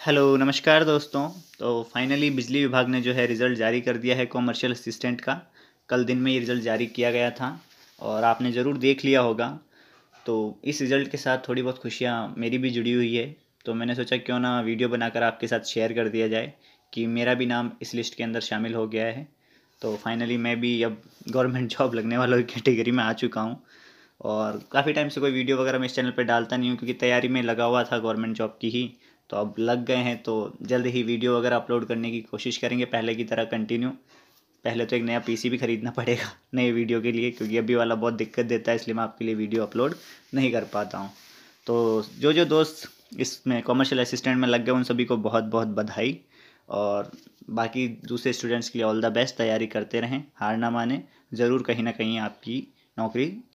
Hello, नमस्कार दोस्तों। तो फाइनली बिजली विभाग ने जो है रिज़ल्ट जारी कर दिया है कॉमर्शियल असिस्टेंट का। कल दिन में ये रिज़ल्ट जारी किया गया था और आपने ज़रूर देख लिया होगा। तो इस रिज़ल्ट के साथ थोड़ी बहुत खुशियाँ मेरी भी जुड़ी हुई है। तो मैंने सोचा क्यों ना वीडियो बनाकर आपके साथ शेयर कर दिया जाए कि मेरा भी नाम इस लिस्ट के अंदर शामिल हो गया है। तो फाइनली मैं भी अब गवर्नमेंट जॉब लगने वालों की कैटेगरी में आ चुका हूँ। और काफ़ी टाइम से कोई वीडियो वगैरह मैं इस चैनल पर डालता नहीं हूँ, क्योंकि तैयारी में लगा हुआ था गवर्नमेंट जॉब की ही। तो अब लग गए हैं तो जल्द ही वीडियो वगैरह अपलोड करने की कोशिश करेंगे, पहले की तरह कंटिन्यू पहले तो एक नया पीसी भी ख़रीदना पड़ेगा, नए वीडियो के लिए, क्योंकि अभी वाला बहुत दिक्कत देता है, इसलिए मैं आपके लिए वीडियो अपलोड नहीं कर पाता हूँ। तो जो जो दोस्त इसमें कॉमर्शियल असिस्टेंट में लग गए, उन सभी को बहुत बहुत बधाई। और बाकी दूसरे स्टूडेंट्स के लिए ऑल द बेस्ट तैयारी करते रहें, हार ना माने। ज़रूर कहीं ना कहीं आपकी नौकरी